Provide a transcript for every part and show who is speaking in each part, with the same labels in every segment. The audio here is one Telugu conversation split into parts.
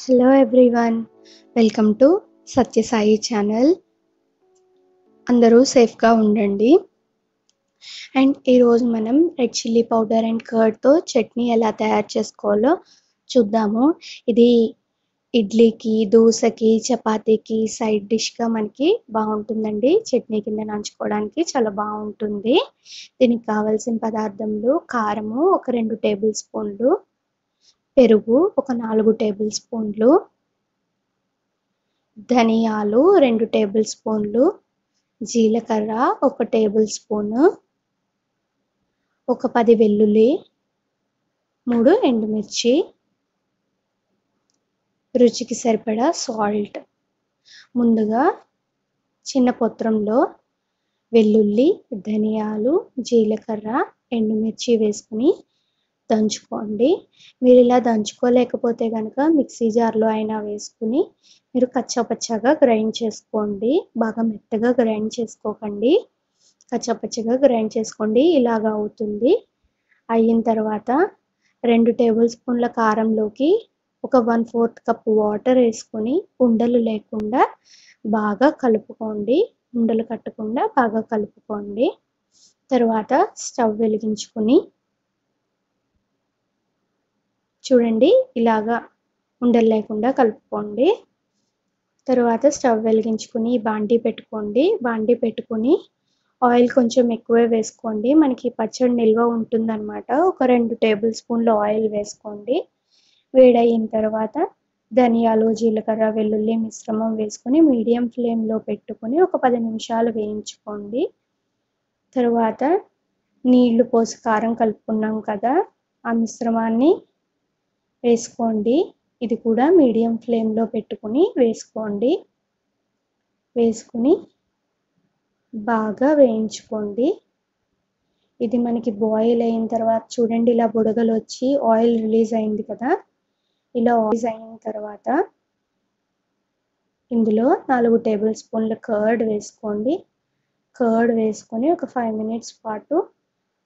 Speaker 1: Hello everyone welcome to Sathyasai channel అందరూ సేఫ్గా ఉండండి. అండ్ ఈరోజు మనం రెడ్ చిల్లీ పౌడర్ అండ్ కర్డ్తో చట్నీ ఎలా తయారు చేసుకోవాలో చూద్దాము. ఇది ఇడ్లీకి దోశకి చపాతీకి సైడ్ డిష్గా మనకి బాగుంటుందండి. చట్నీ కింద నంచుకోవడానికి చాలా బాగుంటుంది. దీనికి కావాల్సిన పదార్థములు కారము ఒక రెండు టేబుల్ స్పూన్లు పెరుగు ఒక నాలుగు టేబుల్ స్పూన్లు. ధనియాలు రెండు టేబుల్ స్పూన్లు. జీలకర్ర ఒక టేబుల్ స్పూను. ఒక పది వెల్లుల్లి. మూడు ఎండుమిర్చి. రుచికి సరిపడా సాల్ట్. ముందుగా చిన్న పొత్రంలో వెల్లుల్లి ధనియాలు జీలకర్ర ఎండుమిర్చి వేసుకుని దంచుకోండి. మీరు ఇలా దంచుకోలేకపోతే కనుక మిక్సీ జార్లో అయినా వేసుకుని మీరు కచ్చాపచ్చాగా గ్రైండ్ చేసుకోండి. బాగా మెత్తగా గ్రైండ్ చేసుకోకండి. కచ్చాపచ్చగా గ్రైండ్ చేసుకోండి. ఇలాగ అవుతుంది. అయిన తర్వాత రెండు టేబుల్ స్పూన్ల కారంలోకి ఒక వన్ ఫోర్త్ కప్ వాటర్ వేసుకొని ఉండలు లేకుండా బాగా కలుపుకోండి. ఉండలు కట్టకుండా బాగా కలుపుకోండి. తర్వాత స్టవ్ వెలిగించుకొని చూడండి ఇలాగా ఉండలు లేకుండా కలుపుకోండి. తర్వాత స్టవ్ వెలిగించుకుని బాండీ పెట్టుకోండి. బాండీ పెట్టుకుని ఆయిల్ కొంచెం ఎక్కువే వేసుకోండి. మనకి పచ్చడి నిల్వ ఉంటుందన్నమాట. ఒక రెండు టేబుల్ స్పూన్లు ఆయిల్ వేసుకోండి. వేడయిన తర్వాత ధనియాలు జీలకర్ర వెల్లుల్లి మిశ్రమం వేసుకొని మీడియం ఫ్లేమ్లో పెట్టుకొని ఒక పది నిమిషాలు వేయించుకోండి. తర్వాత నీళ్ళు పోసి కారం కలుపుకున్నాం కదా ఆ మిశ్రమాన్ని వేసుకోండి. ఇది కూడా మీడియం ఫ్లేమ్లో పెట్టుకుని వేసుకోండి. వేసుకుని బాగా వేయించుకోండి. ఇది మనకి బాయిల్ అయిన తర్వాత చూడండి ఇలా బుడగలు వచ్చి ఆయిల్ రిలీజ్ అయింది కదా? ఇలా ఆయిల్ అయిన తర్వాత ఇందులో నాలుగు టేబుల్ స్పూన్ల కర్డ్ వేసుకోండి. కర్డ్ వేసుకొని ఒక ఫైవ్ మినిట్స్ పాటు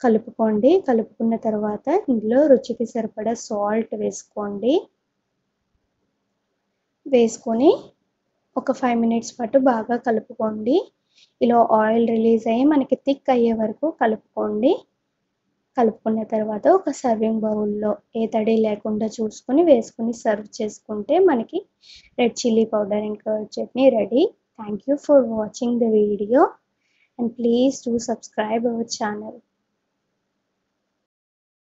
Speaker 1: కలుపుకోండి. కలుపుకున్న తర్వాత ఇందులో రుచికి సరిపడా సాల్ట్ వేసుకోండి. వేసుకొని ఒక ఫైవ్ మినిట్స్ పాటు బాగా కలుపుకోండి. ఇలా ఆయిల్ రిలీజ్ అయ్యి మనకి థిక్ అయ్యే వరకు కలుపుకోండి. కలుపుకున్న తర్వాత ఒక సర్వింగ్ బౌల్లో ఏ తడి లేకుండా చూసుకొని వేసుకొని సర్వ్ చేసుకుంటే మనకి red chilli powder and curd chutney ready thank you for watching the video and please do subscribe our channel.